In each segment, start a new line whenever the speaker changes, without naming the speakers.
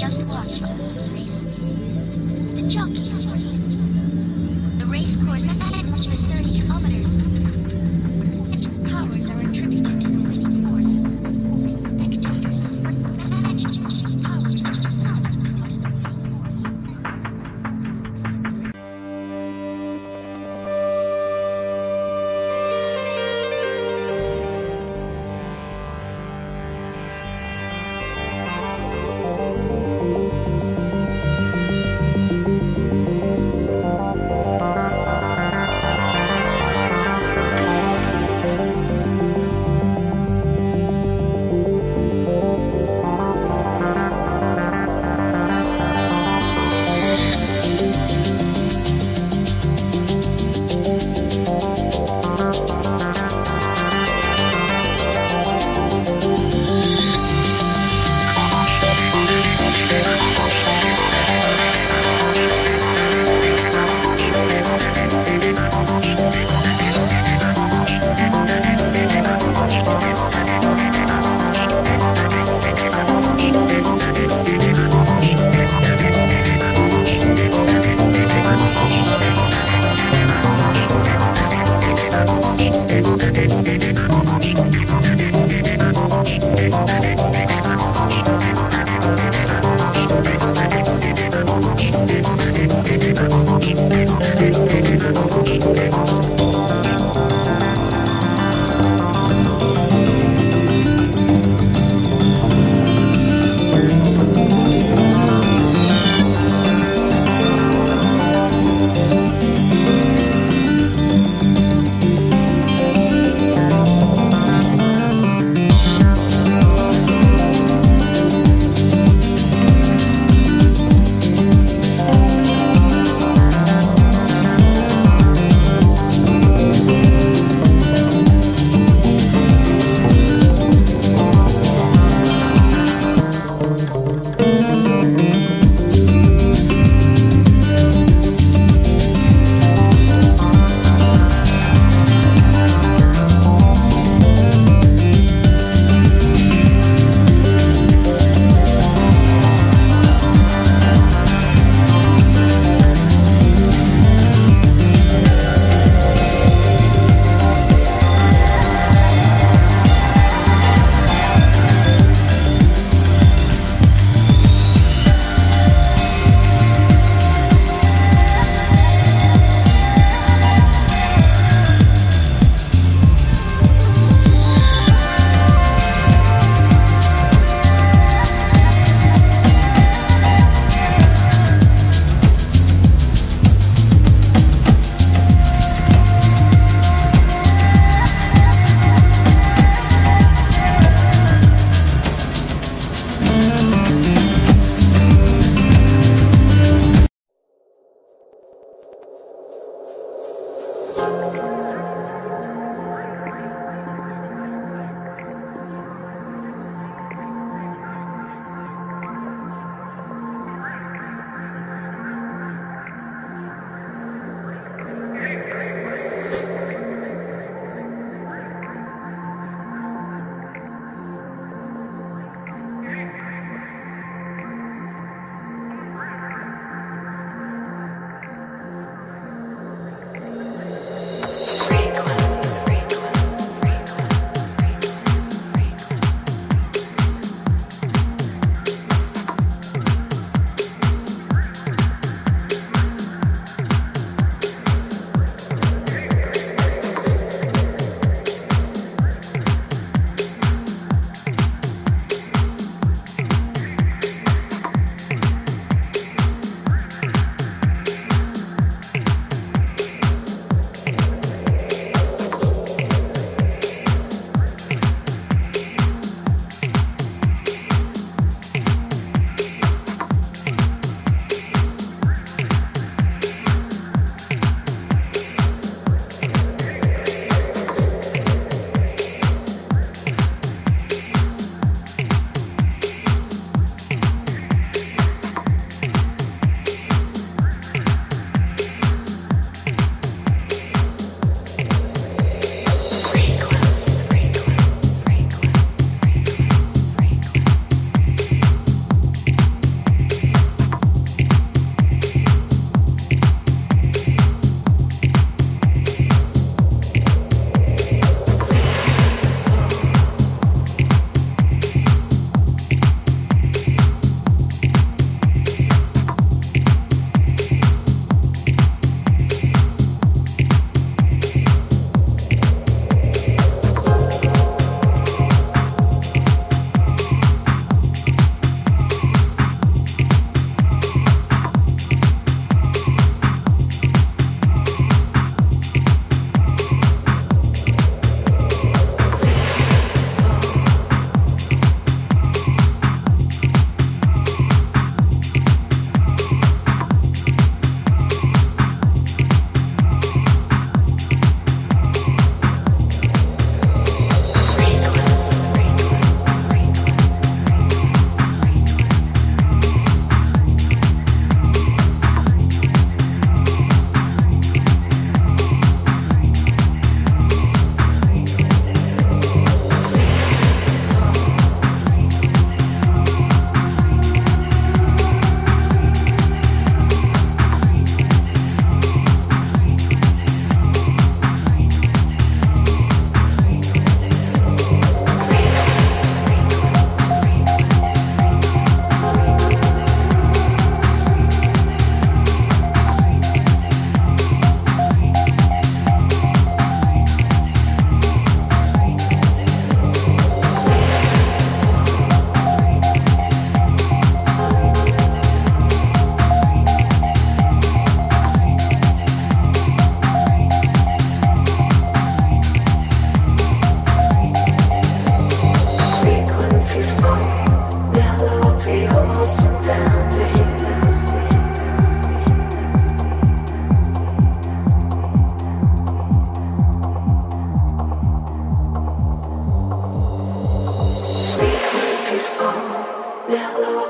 just watch race. The jockeys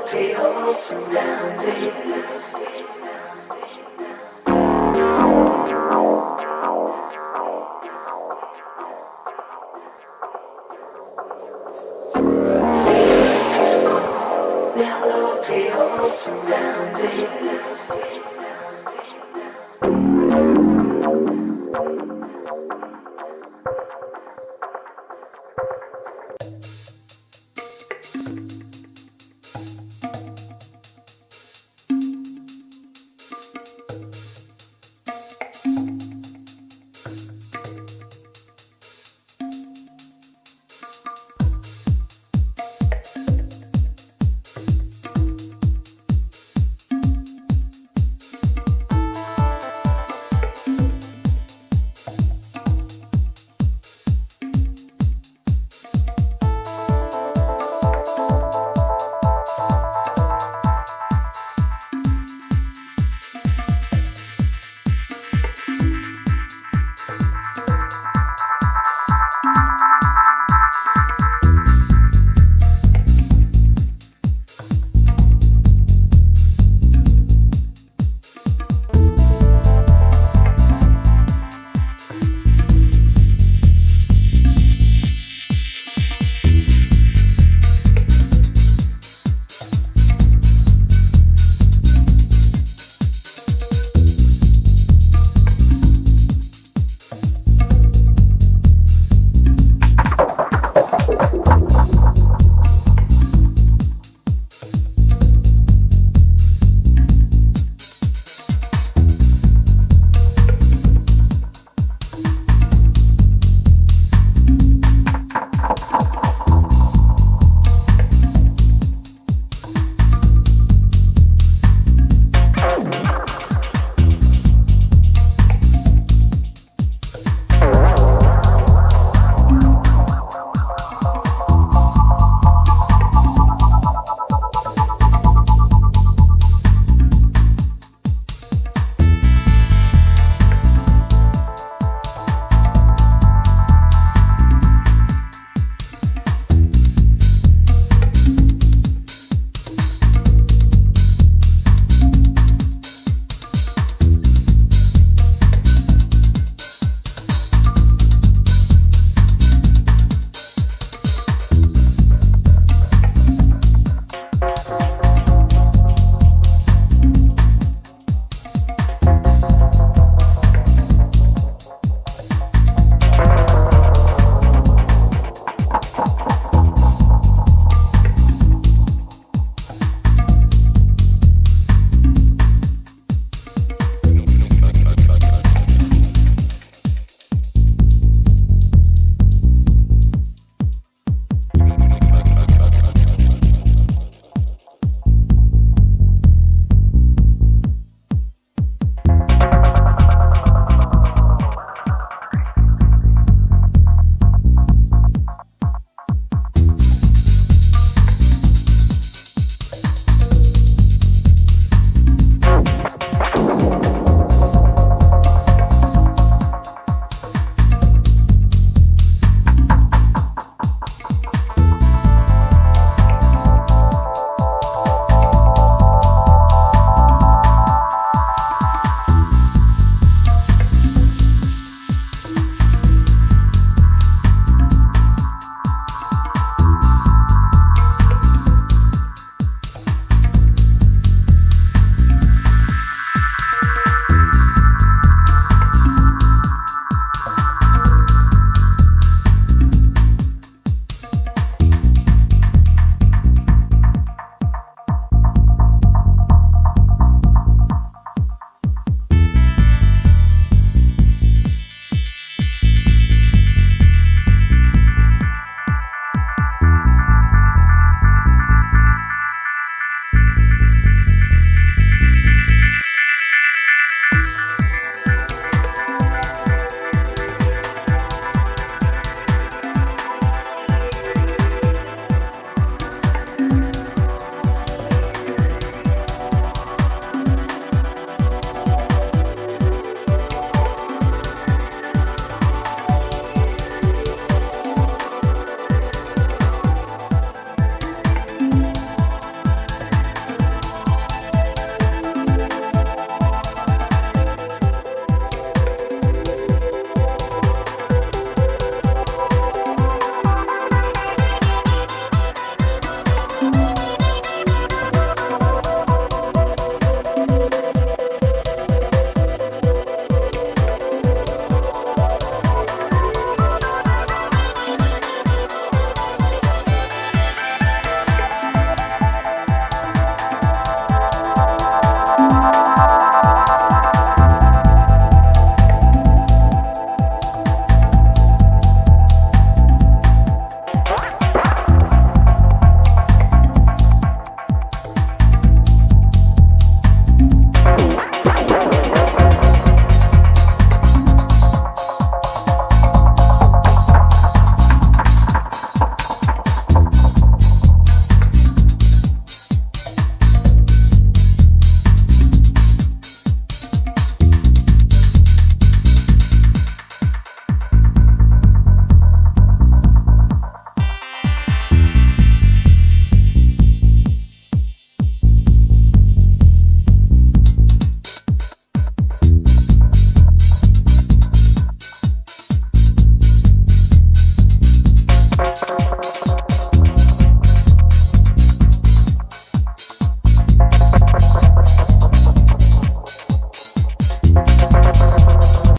Deus surrounded.